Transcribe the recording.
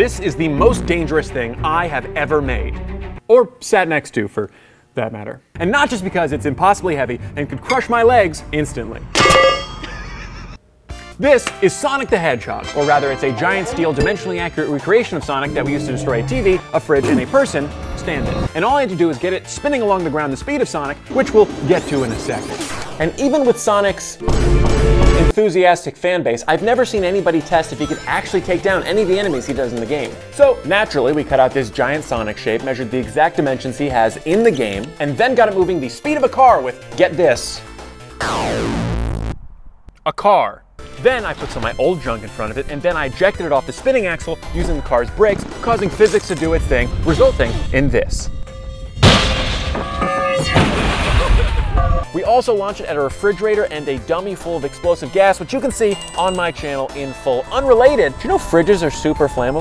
This is the most dangerous thing I have ever made. Or sat next to, for that matter. And not just because it's impossibly heavy and could crush my legs instantly. This is Sonic the Hedgehog, or rather it's a giant steel dimensionally accurate recreation of Sonic that we used to destroy a TV, a fridge, and a person standing. And all I had to do is get it spinning along the ground the speed of Sonic, which we'll get to in a second. And even with Sonic's enthusiastic fan base, I've never seen anybody test if he could actually take down any of the enemies he does in the game. So naturally, we cut out this giant Sonic shape, measured the exact dimensions he has in the game, and then got it moving the speed of a car with, get this, a car. Then I put some of my old junk in front of it, and then I ejected it off the spinning axle using the car's brakes, causing physics to do its thing, resulting in this. We also launched it at a refrigerator and a dummy full of explosive gas, which you can see on my channel in full. Unrelated, do you know fridges are super flammable?